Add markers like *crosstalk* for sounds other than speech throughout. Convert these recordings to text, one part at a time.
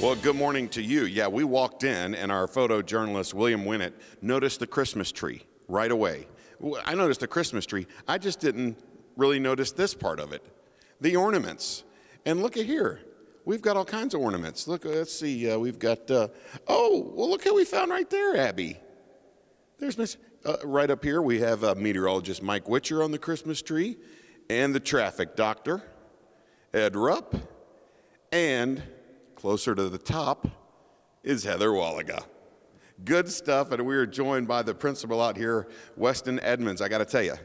Well, good morning to you. Yeah, we walked in, and our photojournalist, William Winnett, noticed the Christmas tree right away. I noticed the Christmas tree. I just didn't really notice this part of it the ornaments. And look at here. We've got all kinds of ornaments. Look, let's see. Uh, we've got, uh, oh, well, look who we found right there, Abby. There's Miss, uh, right up here, we have uh, meteorologist Mike Witcher on the Christmas tree, and the traffic doctor, Ed Rupp, and closer to the top is Heather Waliga. Good stuff, and we are joined by the principal out here, Weston Edmonds. I got to tell you,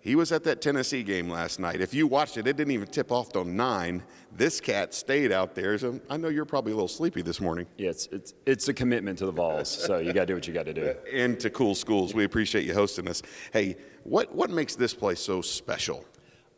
he was at that Tennessee game last night. If you watched it, it didn't even tip off till nine. This cat stayed out there. So I know you're probably a little sleepy this morning. Yeah, it's, it's, it's a commitment to the Vols, so you got to do what you got to do. *laughs* And to Cool Schools, we appreciate you hosting us. Hey, what, what makes this place so special?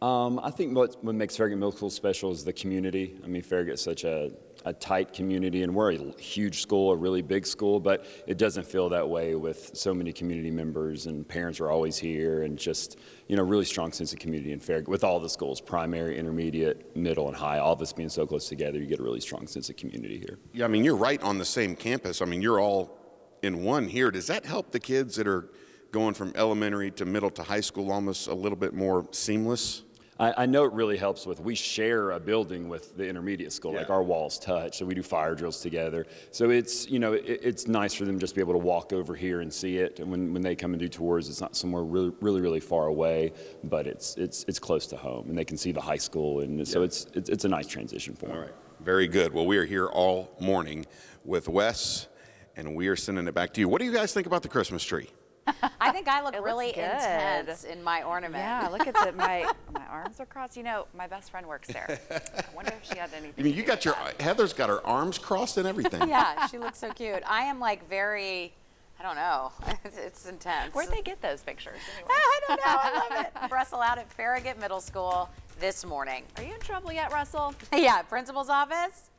Um, I think what, what makes Farragut Middle School special is the community. I mean, Farragut's such a a tight community, and we're a huge school, a really big school, but it doesn't feel that way with so many community members, and parents are always here, and just, you know, really strong sense of community and fair with all the schools, primary, intermediate, middle, and high, all of us being so close together, you get a really strong sense of community here. Yeah, I mean, you're right on the same campus. I mean, you're all in one here. Does that help the kids that are going from elementary to middle to high school almost a little bit more seamless? I, I, know it really helps with, we share a building with the intermediate school, yeah. like our walls touch, so we do fire drills together. So it's, you know, it, it's nice for them just to be able to walk over here and see it. And when, when they come and do tours, it's not somewhere really, really, really far away, but it's, it's, it's close to home. And they can see the high school, and so it's, it's, it's a nice transition for them. All right. Very good. Well, we are here all morning with Wes, and we are sending it back to you. What do you guys think about the Christmas tree? *laughs* I think I look it really intense in my ornament. Yeah, look at the, my *laughs* my arms are crossed. You know, my best friend works there. I wonder if she had anything. I mean, you got your that. Heather's got her arms crossed and everything. *laughs* yeah, she looks so cute. I am like very. I don't know. it's intense. Where'd they get those pictures? Anyway? I don't know. I love it. Russell out at Farragut Middle School this morning. Are you in trouble yet, Russell? yeah, principal's office.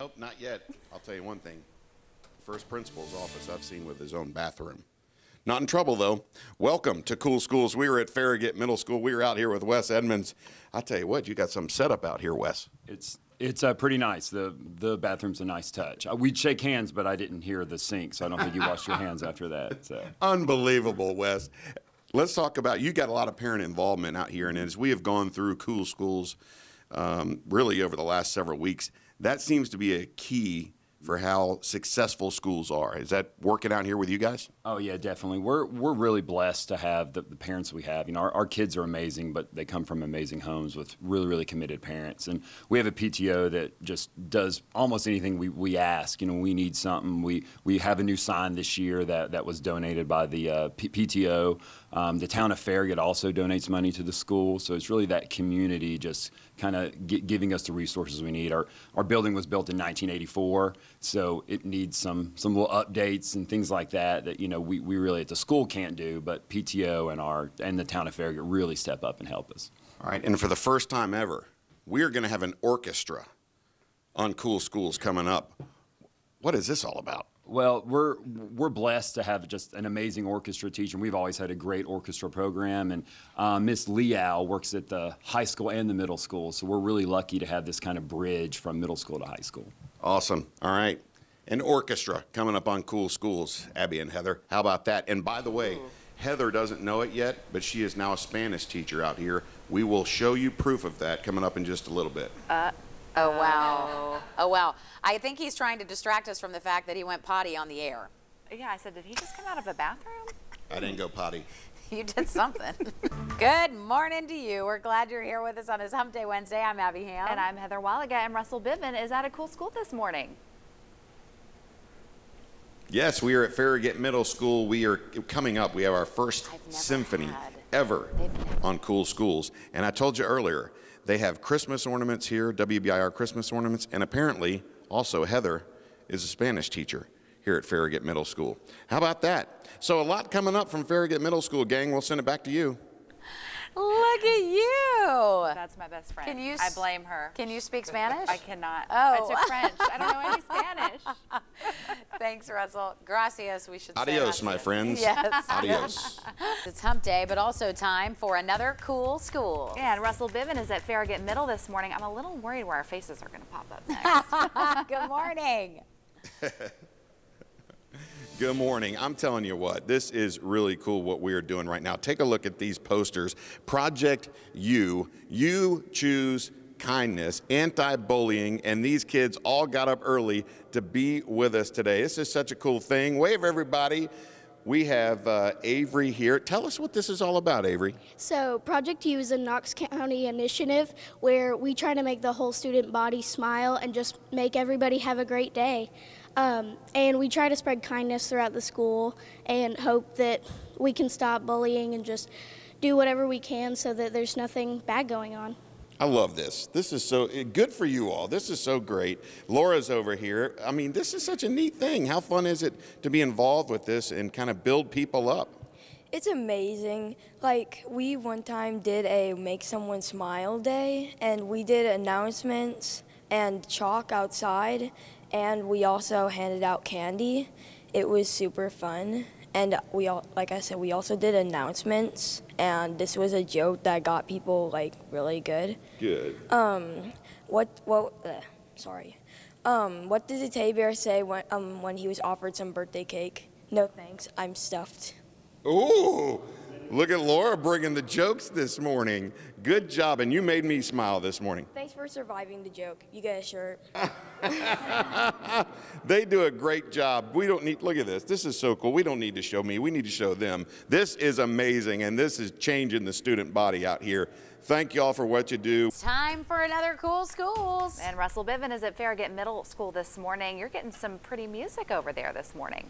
Nope, not yet. I'll tell you one thing first principal's office I've seen with his own bathroom. Not in trouble, though. Welcome to Cool Schools. We were at Farragut Middle School. We were out here with Wes Edmonds. I tell you what, you got some setup out here, Wes. It's it's uh, pretty nice. The the bathroom's a nice touch. Uh, we'd shake hands, but I didn't hear the sink, so I don't think you washed your hands after that. So. Unbelievable, Wes. Let's talk about you got a lot of parent involvement out here, and as we have gone through Cool Schools, um, really over the last several weeks, that seems to be a key for how successful schools are. Is that working out here with you guys? Oh yeah, definitely. We're we're really blessed to have the, the parents we have. You know, our, our, kids are amazing, but they come from amazing homes with really really committed parents. And we have a PTO that just does almost anything we, we ask. You know, we need something. We we have a new sign this year that that was donated by the uh, P- PTO. Um, the town of Farragut also donates money to the school, so it's really that community just kind of giving us the resources we need. Our our building was built in 1984, so it needs some some little updates and things like that that you know we, we really at the school can't do, but PTO and our and the town of Farragut really step up and help us. All right, and for the first time ever, we are going to have an orchestra on Cool Schools coming up. What is this all about? Well, we're we're blessed to have just an amazing orchestra teacher. We've always had a great orchestra program, and uh, Miss Liao works at the high school and the middle school. So we're really lucky to have this kind of bridge from middle school to high school. Awesome. All right, an orchestra coming up on Cool Schools. Abby and Heather, how about that? And by the way. Heather doesn't know it yet, but she is now a Spanish teacher out here. We will show you proof of that coming up in just a little bit. Uh, Oh, oh, wow. Oh, wow. I think he's trying to distract us from the fact that he went potty on the air. Yeah, I said, did he just come out of a bathroom? I didn't go potty. *laughs* you did something. *laughs* Good morning to you. We're glad you're here with us on this Hump Day Wednesday. I'm Abby Ham. And I'm Heather Waliga. And Russell Biven is at a cool school this morning. Yes, we are at Farragut Middle School. We are coming up. We have our first symphony ever on Cool Schools. And I told you earlier, they have Christmas ornaments here, WBIR Christmas ornaments, and apparently also Heather is a Spanish teacher here at Farragut Middle School. How about that? So a lot coming up from Farragut Middle School, gang. We'll send it back to you. Look at you. That's my best friend. Can you I s- blame her. Can you speak Spanish? I cannot. Oh. I took French. I don't know any Spanish. *laughs* Thanks, Russell. Gracias, we should say. Adios, my friends. Yes. Adios. *laughs* It's hump day, but also time for another cool school. And Russell Biven is at Farragut Middle this morning. I'm a little worried where our faces are going to pop up *laughs* next. Good morning. Good morning. I'm telling you what, this is really cool what we are doing right now. Take a look at these posters. Project You, You Choose Kindness, Anti Bullying, and these kids all got up early to be with us today. This is such a cool thing. Wave, everybody. We have uh, Avery here. Tell us what this is all about, Avery. So, Project U is a Knox County initiative where we try to make the whole student body smile and just make everybody have a great day. Um, and we try to spread kindness throughout the school and hope that we can stop bullying and just do whatever we can so that there's nothing bad going on. I love this. This is so eh, good for you all. This is so great. Laura's over here. I mean, this is such a neat thing. How fun is it to be involved with this and kind of build people up? It's amazing. Like, we one time did a Make Someone Smile Day, and we did announcements and chalk outside, and we also handed out candy. It was super fun. And we all, like I said, we also did announcements, and this was a joke that got people like really good. Good. Um, What? What? Uh, sorry. Um, what did the teddy bear say when um when he was offered some birthday cake? No thanks. I'm stuffed. Ooh, look at Laura bringing the jokes this morning. Good job. And you made me smile this morning. Thanks for surviving the joke. You get a shirt. *laughs* They do a great job. We don't need, look at this. This is so cool. We don't need to show me, we need to show them. This is amazing, and this is changing the student body out here. Thank you all for what you do. It's time for another cool schools. and Russell Biven is at Farragut Middle School this morning. You're getting some pretty music over there this morning.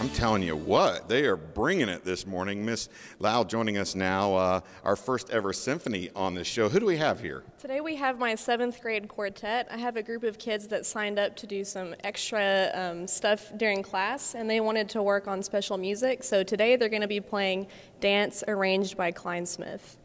I'm telling you what, they are bringing it this morning. Miss Lau joining us now, uh, our first ever symphony on this show. Who do we have here? Today we have my seventh grade quartet. I have a group of kids that signed up to do some extra um, stuff during class, and they wanted to work on special music. So today they're going to be playing Dance arranged by Klein Smith.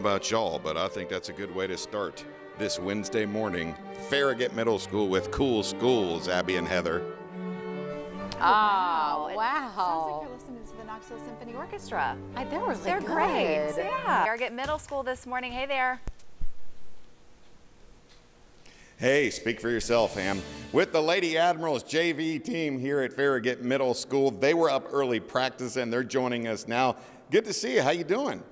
About y'all, but I think that's a good way to start this Wednesday morning. Farragut Middle School with cool schools, Abby and Heather. Ah, oh, It Sounds like you're listening to the Knoxville Symphony Orchestra. I- They're really They're good. great. Yeah. Farragut Middle School this morning. Hey there. Hey, speak for yourself, Ham. With the Lady Admirals JV team here at Farragut Middle School, they were up early practicing. They're joining us now. Good to see you. How you doing?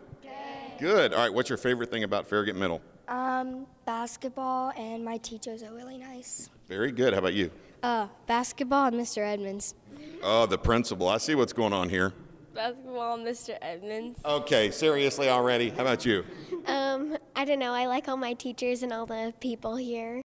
Good. Good. All right. What's your favorite thing about Farragut Middle? Um, basketball, and my teachers are really nice. Very good. How about you? Uh, basketball and Mr. Edmonds. Oh, the principal. I see what's going on here. Basketball, and Mr. Edmonds. Okay, seriously already. How about you? Um, I don't know. I like all my teachers and all the people here.